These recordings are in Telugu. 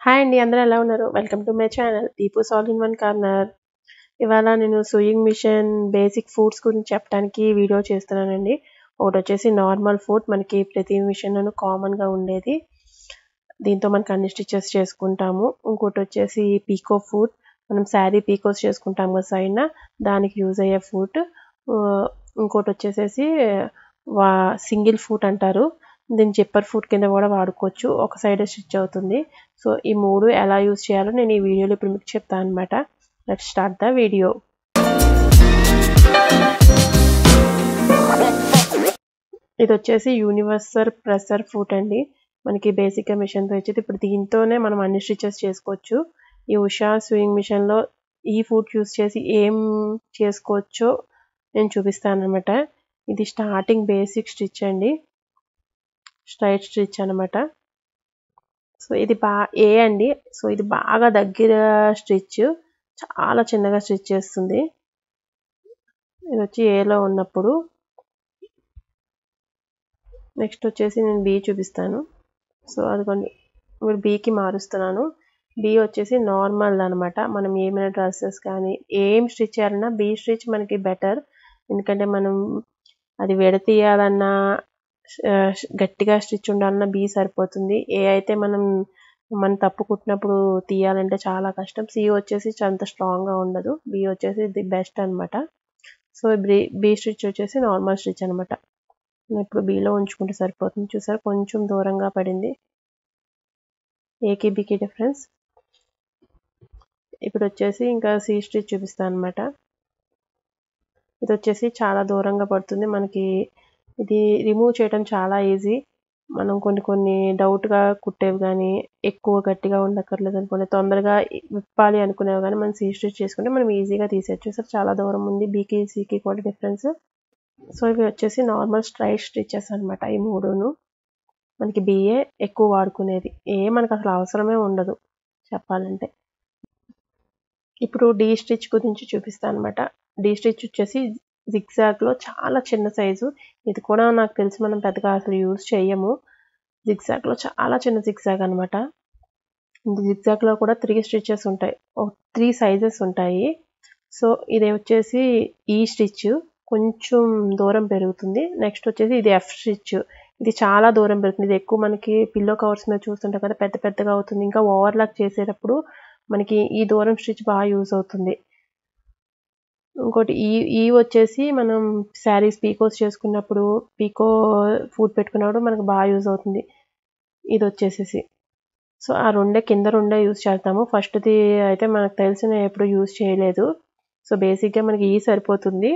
హాయ్ అండి అందరూ ఎలా ఉన్నారు? Welcome to my channel Deepu all in one corner ఇవాళ నేను సూయింగ్ మిషన్ బేసిక్ ఫుడ్స్ గురించి చెప్పడానికి వీడియో చేస్తున్నానండి. ఒకటి వచ్చేసి నార్మల్ ఫుడ్ మనకి ప్రతి మిషన్లోనూ కామన్గా ఉండేది. దీంతో మనకి అన్ని స్టిచెస్ చేసుకుంటాము. ఇంకోటి వచ్చేసి పీకో ఫుడ్ మనం శారీ పీకోస్ చేసుకుంటాం కదా సైడ్న దానికి యూజ్ అయ్యే ఫుడ్ ఇంకోటి వచ్చేసేసి వా సింగిల్ ఫుట్ అంటారు. దీన్ని జిప్పర్ ఫుట్ కింద కూడా వాడుకోవచ్చు. ఒక సైడ్ స్టిచ్ అవుతుంది. సో ఈ మూడు ఎలా యూజ్ చేయాలో నేను ఈ వీడియోలో ఇప్పుడు మీకు చెప్తాను అనమాట లెట్ స్టార్ట్ ద వీడియో ఇది వచ్చేసి యూనివర్సల్ ప్రెసర్ ఫుట్ అండి. మనకి బేసిక్గా మిషన్తో వచ్చేది ఇప్పుడు దీంతోనే మనం అన్ని స్టిచెస్ చేసుకోవచ్చు. ఈ ఉషా స్వింగ్ మిషన్లో ఈ ఫుడ్ యూస్ చేసి ఏం చేసుకోవచ్చో నేను చూపిస్తాను అనమాట ఇది స్టార్టింగ్ బేసిక్ స్టిచ్ అండి. స్ట్రైట్ స్టిచ్ అనమాట సో ఇది బా ఏ అండి? సో ఇది బాగా దగ్గర స్టిచ్ చాలా చిన్నగా స్టిచ్ చేస్తుంది. ఇది వచ్చి ఏలో ఉన్నప్పుడు. నెక్స్ట్ వచ్చేసి నేను బి చూపిస్తాను. సో అదిగోండి. ఇప్పుడు బీకి మారుస్తున్నాను. బి వచ్చేసి నార్మల్ అనమాట మనం ఏమైనా డ్రెస్సెస్ కానీ ఏం స్టిచ్ చేయాలన్నా బి స్టిచ్ మనకి బెటర్. ఎందుకంటే మనం అది విడతీయాలన్నా గట్టిగా స్టిచ్ ఉండాలన్న బి సరిపోతుంది. ఏ అయితే మనం మనం తప్పు కుట్టినప్పుడు తీయాలంటే చాలా కష్టం. సి వచ్చేసి అంత స్ట్రాంగ్గా ఉండదు. బి వచ్చేసి ది బెస్ట్ అనమాట సో బి బి స్టిచ్ వచ్చేసి నార్మల్ స్టిచ్ అనమాట ఇప్పుడు బిలో ఉంచుకుంటే సరిపోతుంది. చూసారు? కొంచెం దూరంగా పడింది. ఏకి బికి డిఫరెన్స్? ఇప్పుడు వచ్చేసి ఇంకా సి స్టిచ్ చూపిస్తాను అనమాట ఇది వచ్చేసి చాలా దూరంగా పడుతుంది. మనకి ఇది రిమూవ్ చేయడం చాలా ఈజీ మనం కొన్ని కొన్ని డౌట్గా కుట్టేవి కానీ ఎక్కువ గట్టిగా ఉండక్కర్లేదు అనుకోండి తొందరగా విప్పాలి అనుకునేవి కానీ మనం సీ స్టిచ్ చేసుకుంటే మనం ఈజీగా తీసేయచ్చు. సార్ చాలా దూరం ఉంది. బీకి సీకి కూడా డిఫరెన్స్ సో ఇవి వచ్చేసి నార్మల్ స్ట్రైట్ స్టిచ్చెస్ అనమాట ఈ మూడును. మనకి బిఏ ఎక్కువ వాడుకునేది. ఏ మనకు అసలు అవసరమే ఉండదు చెప్పాలంటే. ఇప్పుడు డీ స్టిచ్ గురించి చూపిస్తాను అనమాట డీ స్టిచ్ వచ్చేసి జిగ్జాగ్లో చాలా చిన్న సైజు ఇది కూడా నాకు తెలిసి మనం పెద్దగా అసలు యూజ్ చేయము. జిగ్జాగ్లో చాలా చిన్న జిగ్జాగ్ అనమాట జిగ్జాగ్లో కూడా త్రీ స్టిచెస్ ఉంటాయి. త్రీ సైజెస్ ఉంటాయి. సో ఇది వచ్చేసి e ఈ స్టిచ్ కొంచెం దూరం పెరుగుతుంది. నెక్స్ట్ వచ్చేసి ఇది ఎఫ్ స్టిచ్ ఇది చాలా దూరం పెరుగుతుంది. ఇది ఎక్కువ మనకి పిల్లో కవర్స్ మీద చూస్తుంటాం కదా పెద్ద పెద్దగా అవుతుంది. ఇంకా ఓవర్లాక్ చేసేటప్పుడు మనకి ఈ దూరం స్టిచ్ బాగా యూజ్ అవుతుంది. ఇంకోటి ఈ ఈ వచ్చేసి మనం శారీస్ పీకోస్ చేసుకున్నప్పుడు పీకో ఫుడ్ పెట్టుకున్నప్పుడు మనకు బాగా యూజ్ అవుతుంది. ఇది వచ్చేసేసి. సో ఆ రెండే కింద రెండే యూజ్ చేస్తాము ఫస్ట్ది అయితే మనకు తెలిసిన ఎప్పుడు యూజ్ చేయలేదు. సో బేసిక్గా మనకి ఈ సరిపోతుంది.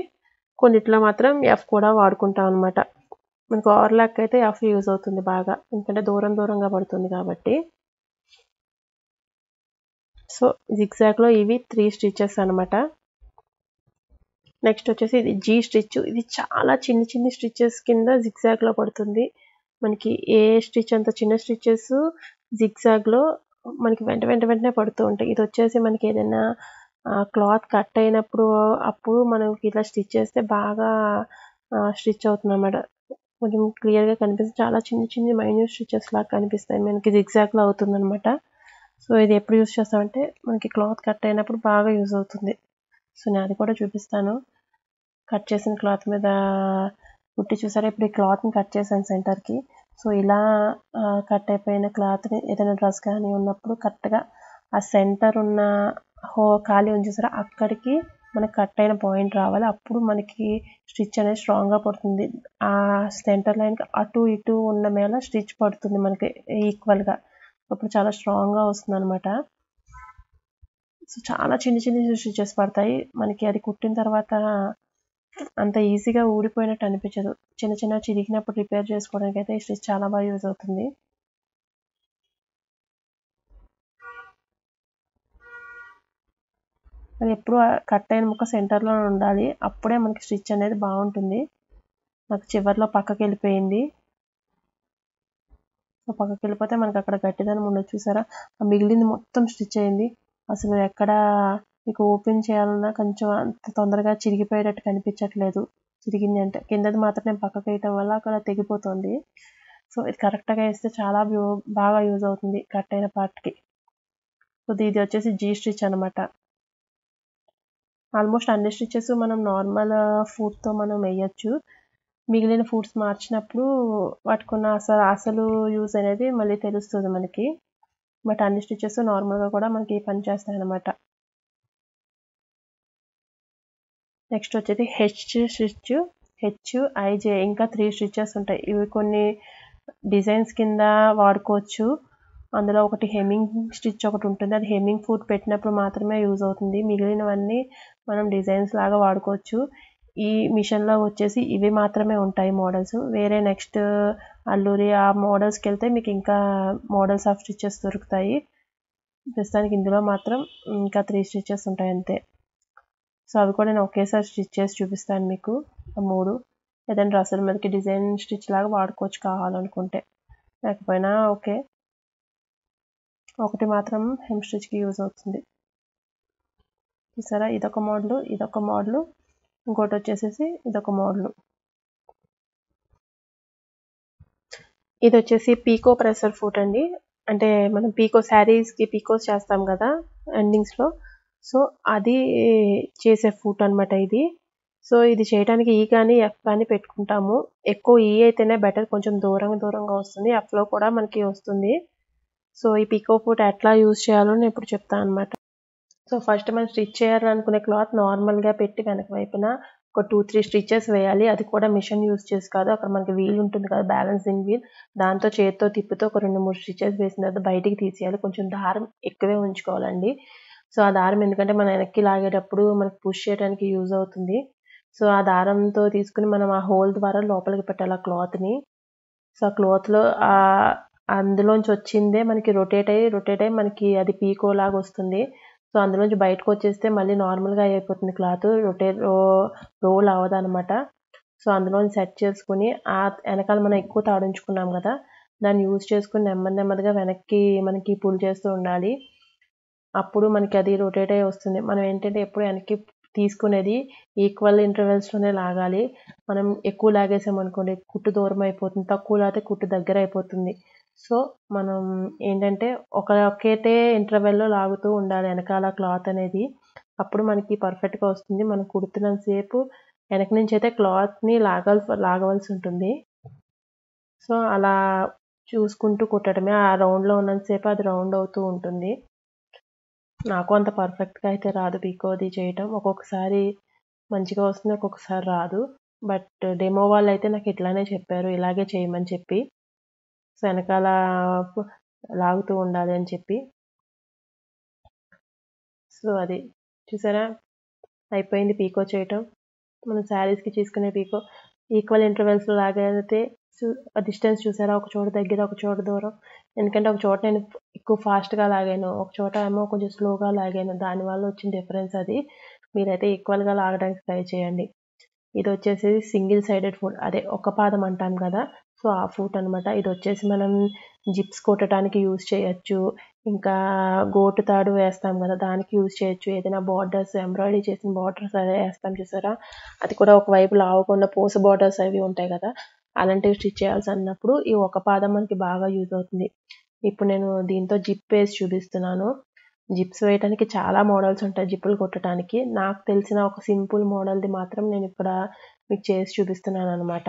కొన్నిట్లో మాత్రం ఎఫ్ కూడా వాడుకుంటాం అనమాట మనకు ఓవర్లాక్ అయితే ఎఫ్ యూజ్ అవుతుంది బాగా. ఎందుకంటే దూరం దూరంగా పడుతుంది కాబట్టి. సో జిగ్జాగ్లో ఇవి త్రీ స్టిచెస్ అనమాట నెక్స్ట్ వచ్చేసి ఇది జీ స్టిచ్. ఇది చాలా చిన్న చిన్న స్టిచ్చెస్ కింద జిగ్జాగ్లో పడుతుంది. మనకి ఏ స్టిచ్ అంత చిన్న స్టిచెస్ జిగ్జాగ్లో మనకి వెంట వెంట వెంటనే పడుతూ ఉంటాయి. ఇది వచ్చేసి మనకి ఏదైనా క్లాత్ కట్ అయినప్పుడు అప్పుడు మనకి ఇలా స్టిచ్ చేస్తే బాగా స్టిచ్ అవుతుంది అన్నమాట కొంచెం క్లియర్గా కనిపిస్తుంది. చాలా చిన్న చిన్న మైన్యూట్ స్టిచెస్ లాగా కనిపిస్తాయి. మనకి జిగ్జాగ్లో అవుతుంది అనమాట సో ఇది ఎప్పుడు యూస్ చేస్తామంటే మనకి క్లాత్ కట్ అయినప్పుడు బాగా యూజ్ అవుతుంది. సో నేను అది కూడా చూపిస్తాను. కట్ చేసిన క్లాత్ మీద కుట్టి చూసారా? ఇప్పుడు ఈ క్లాత్ని కట్ చేశాను సెంటర్కి. సో ఇలా కట్ అయిపోయిన క్లాత్ని ఏదైనా డ్రెస్ కానీ ఉన్నప్పుడు కరెక్ట్గా ఆ సెంటర్ ఉన్న హో ఖాళీ ఉంది చూసారా? అక్కడికి మనకి కట్ అయిన పాయింట్ రావాలి. అప్పుడు మనకి స్టిచ్ అనేది స్ట్రాంగ్గా పడుతుంది. ఆ సెంటర్ లైన్కి అటు ఇటు ఉన్న మేళ స్టిచ్ పడుతుంది మనకి ఈక్వల్గా. అప్పుడు చాలా స్ట్రాంగ్గా వస్తుంది అనమాట సో చాలా చిన్న చిన్న స్టిచెస్ పడతాయి. మనకి అది కుట్టిన తర్వాత అంత ఈజీగా ఊడిపోయినట్టు అనిపించదు. చిన్న చిన్న చిరిగినప్పుడు రిపేర్ చేసుకోవడానికి అయితే ఈ స్టిచ్ చాలా బాగా యూజ్ అవుతుంది. అది ఎప్పుడు కట్ అయిన ముక్క సెంటర్లో ఉండాలి. అప్పుడే మనకి స్టిచ్ అనేది బాగుంటుంది. నాకు చివరిలో పక్కకి వెళ్ళిపోయింది. సో పక్కకి వెళ్ళిపోతే మనకి అక్కడ గట్టిదనం ఉండదు. చూసారా? ఆ మిగిలింది మొత్తం స్టిచ్ అయింది. అసలు ఎక్కడ మీకు ఓపెన్ చేయాలన్నా కొంచెం అంత తొందరగా చిరిగిపోయేటట్టు కనిపించట్లేదు. చిరిగింది అంటే కిందది మాత్రం నేను పక్కకి వేయటం వల్ల అక్కడ తెగిపోతుంది. సో ఇది కరెక్ట్గా వేస్తే చాలా బాగా యూజ్ అవుతుంది కట్ అయిన పార్ట్కి. సో ఇది వచ్చేసి జీ స్టిచ్ అనమాట ఆల్మోస్ట్ అన్ని స్టిచెస్ మనం నార్మల్ ఫుడ్తో మనం వేయచ్చు. మిగిలిన ఫుడ్స్ మార్చినప్పుడు వాటికున్న అసలు అసలు యూజ్ అనేది మళ్ళీ తెలుస్తుంది మనకి. బట్ అన్ని స్టిచెస్ నార్మల్గా కూడా మనకి పనిచేస్తాయి అనమాట నెక్స్ట్ వచ్చేది హెచ్ స్టిచ్ హెచ్ ఐజే ఇంకా త్రీ స్టిచెస్ ఉంటాయి. ఇవి కొన్ని డిజైన్స్ కింద వాడుకోవచ్చు. అందులో ఒకటి హెమ్మింగ్ స్టిచ్ ఒకటి ఉంటుంది. అది హెమ్మింగ్ ఫుడ్ పెట్టినప్పుడు మాత్రమే యూజ్ అవుతుంది. మిగిలినవన్నీ మనం డిజైన్స్ లాగా వాడుకోవచ్చు. ఈ మిషన్లో వచ్చేసి ఇవి మాత్రమే ఉంటాయి మోడల్స్. వేరే నెక్స్ట్ అల్లూరి ఆ మోడల్స్కి వెళ్తే మీకు ఇంకా మోడల్స్ ఆఫ్ స్టిచెస్ దొరుకుతాయి. ప్రస్తుతానికి ఇందులో మాత్రం ఇంకా త్రీ స్టిచెస్ ఉంటాయి అంతే. సో అవి కూడా నేను ఒకేసారి స్టిచ్ చేసి చూపిస్తాను మీకు ఆ మూడు. ఏదైనా డ్రెస్సుల మీదకి డిజైన్ స్టిచ్ లాగా వాడుకోవచ్చు కావాలనుకుంటే. లేకపోయినా ఓకే. ఒకటి మాత్రం హెమ్ స్టిచ్కి యూజ్ అవుతుంది. చూసారా? ఇదొక మోడల్ ఇదొక మోడల్. ఇంకోటి వచ్చేసేసి ఇదొక మోడల్. ఇది వచ్చేసి పీకో ప్రెషర్ ఫుట్ అండి. అంటే మనం పీకో శారీస్కి పీకోస్ చేస్తాం కదా ఎండింగ్స్లో సో అది చేసే ఫుట్ అనమాట ఇది. సో ఇది చేయడానికి ఈ e కానీ ఎఫ్ కానీ పెట్టుకుంటాము. ఎక్కువ ఈ అయితేనే బెటర్ కొంచెం దూరంగా దూరంగా వస్తుంది. ఎఫ్లో కూడా మనకి వస్తుంది. సో ఈ పీకో ఫుట్ ఎట్లా యూజ్ చేయాలో నేను ఇప్పుడు చెప్తాను అనమాట సో ఫస్ట్ మనం స్టిచ్ చేయాలనుకునే క్లాత్ నార్మల్గా పెట్టి వెనక వైపున ఒక టూ త్రీ స్టిచెస్ వేయాలి. అది కూడా మిషన్ యూజ్ చేసి కాదు. అక్కడ మనకి వీల్ ఉంటుంది కదా బ్యాలెన్సింగ్ వీల్ దాంతో చేతితో తిప్పుతో ఒక రెండు మూడు స్టిచెస్ వేసిన తర్వాత బయటికి తీసేయాలి. కొంచెం దారం ఎక్కువే ఉంచుకోవాలండి. సో ఆ దారం ఎందుకంటే మనం వెనక్కి లాగేటప్పుడు మనకి పుష్ చేయడానికి యూజ్ అవుతుంది. సో ఆ దారంతో తీసుకుని మనం ఆ హోల్ ద్వారా లోపలికి పెట్టాలి ఆ క్లాత్ని సో ఆ క్లాత్లో అందులోంచి వచ్చిందే మనకి రొటేట్ అయ్యి రొటేట్ అయ్యి మనకి అది పీకో లాగా వస్తుంది. సో అందులోంచి బయటకు వచ్చేస్తే మళ్ళీ నార్మల్గా అయిపోతుంది క్లాత్ రొటే రో రోల్ అవ్వదు అనమాట సో అందులో సెట్ చేసుకుని ఆ వెనకాల మనం ఎక్కువ తాడించుకున్నాం కదా దాన్ని యూజ్ చేసుకుని నెమ్మది నెమ్మదిగా వెనక్కి మనకి పుల్ చేస్తూ ఉండాలి. అప్పుడు మనకి అది రొటేట్ అయ్యి వస్తుంది. మనం ఏంటంటే ఎప్పుడు వెనక్కి తీసుకునేది ఈక్వల్ ఇంటర్వెల్స్లోనే లాగాలి. మనం ఎక్కువ లాగేసాం అనుకోండి కుట్టు దూరం అయిపోతుంది. తక్కువ లాగితే కుట్టు దగ్గర అయిపోతుంది. సో మనం ఏంటంటే ఒక ఒకేటే ఇంటర్వెల్లో లాగుతూ ఉండాలి వెనకాల క్లాత్ అనేది. అప్పుడు మనకి పర్ఫెక్ట్గా వస్తుంది. మనం కుడుతున్నంతసేపు వెనక నుంచి అయితే క్లాత్ని లాగల్ లాగవలసి ఉంటుంది. సో అలా చూసుకుంటూ కుట్టడమే. ఆ రౌండ్లో ఉన్నంతసేపు అది రౌండ్ అవుతూ ఉంటుంది. నాకు అంత పర్ఫెక్ట్గా అయితే రాదు పీకోది చేయటం. ఒక్కొక్కసారి మంచిగా వస్తుంది ఒక్కొక్కసారి రాదు. బట్ డెమో వాళ్ళు అయితే నాకు ఇట్లానే చెప్పారు. ఇలాగే చేయమని చెప్పి. వెనకాల లాగుతూ ఉండాలి అని చెప్పి. సో అది చూసారా? అయిపోయింది పీకో చేయటం. మనం శారీస్కి తీసుకునే పీకో. ఈక్వల్ ఇంటర్వెల్స్లో లాగైతే డిస్టెన్స్ చూసారా? ఒక చోట దగ్గర ఒక చోట దూరం. ఎందుకంటే ఒక చోట నేను ఎక్కువ ఫాస్ట్గా లాగాను. ఒక చోట ఏమో కొంచెం స్లోగా లాగాను. దానివల్ల వచ్చిన డిఫరెన్స్ అది. మీరైతే ఈక్వల్గా లాగడానికి ట్రై చేయండి. ఇది వచ్చేసి సింగిల్ సైడెడ్ ఫుడ్. అదే ఒక పాదం అంటాం కదా? సో ఆ ఫూట్ అనమాట ఇది వచ్చేసి మనం జిప్స్ కొట్టడానికి యూజ్ చేయొచ్చు. ఇంకా గోటు తాడు వేస్తాం కదా దానికి యూజ్ చేయొచ్చు. ఏదైనా బార్డర్స్ ఎంబ్రాయిడరీ చేసిన బార్డర్స్ అదే వేస్తాం చూసారా? అది కూడా ఒకవైపు లావకుండా పోస బార్డర్స్ అవి ఉంటాయి కదా అలాంటివి స్టిచ్ చేయాల్సి అన్నప్పుడు ఈ ఒక పాదం మనకి బాగా యూజ్ అవుతుంది. ఇప్పుడు నేను దీంతో జిప్ వేసి చూపిస్తున్నాను. జిప్స్ వేయడానికి చాలా మోడల్స్ ఉంటాయి జిప్పులు కొట్టడానికి నాకు తెలిసిన ఒక సింపుల్ మోడల్ది మాత్రం నేను ఇక్కడ మీకు చేసి చూపిస్తున్నాను అనమాట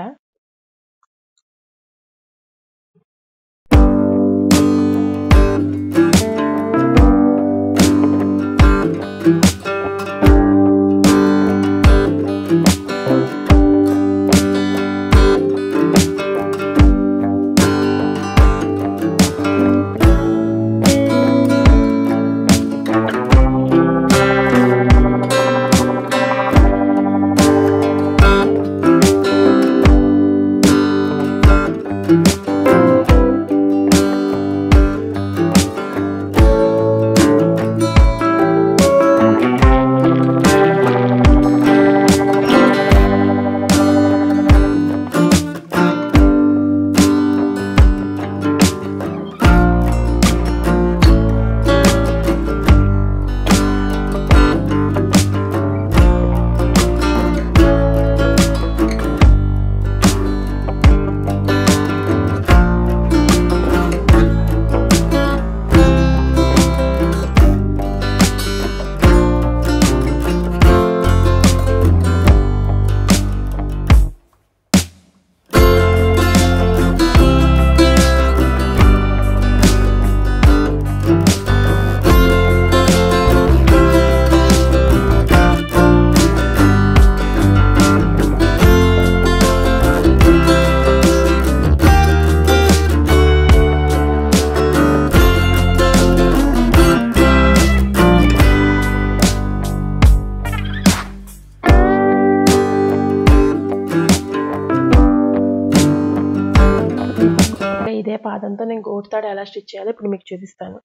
గోట్ నేను ఎలా స్టిచ్ చేయాలో ఇప్పుడు మీకు చూపిస్తాను.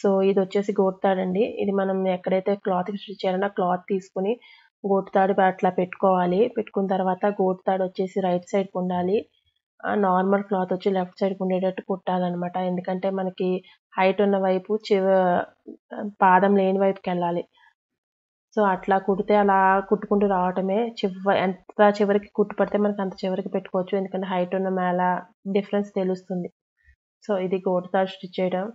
సో ఇది వచ్చేసి గోటుతాడండి ఇది మనం ఎక్కడైతే క్లాత్కి స్టిచ్ చేయాలన్నా క్లాత్ తీసుకుని గోటుతాడు అట్లా పెట్టుకోవాలి. పెట్టుకున్న తర్వాత గోటుతాడు వచ్చేసి రైట్ సైడ్కి ఉండాలి. నార్మల్ క్లాత్ వచ్చి లెఫ్ట్ సైడ్కి ఉండేటట్టు కుట్టాలన్నమాట. ఎందుకంటే మనకి హైట్ ఉన్న వైపు చివ పాదం లేని వైపుకి వెళ్ళాలి. సో అట్లా కుడితే అలా కుట్టుకుంటూ రావటమే చివ ఎంత చివరికి కుట్టు పడితే మనకి అంత చివరికి పెట్టుకోవచ్చు. ఎందుకంటే హైట్ ఉన్న మేళ డిఫరెన్స్ తెలుస్తుంది. సో ఇది గోటుతాడు స్టిచ్ చేయడం.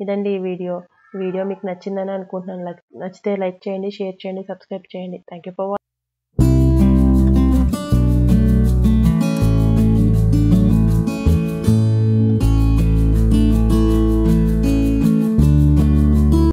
ఇదండి ఈ వీడియో. వీడియో మీకు నచ్చిందని అనుకుంటున్నాను. నచ్చితే లైక్ చేయండి షేర్ చేయండి సబ్స్క్రైబ్ చేయండి. Thank you for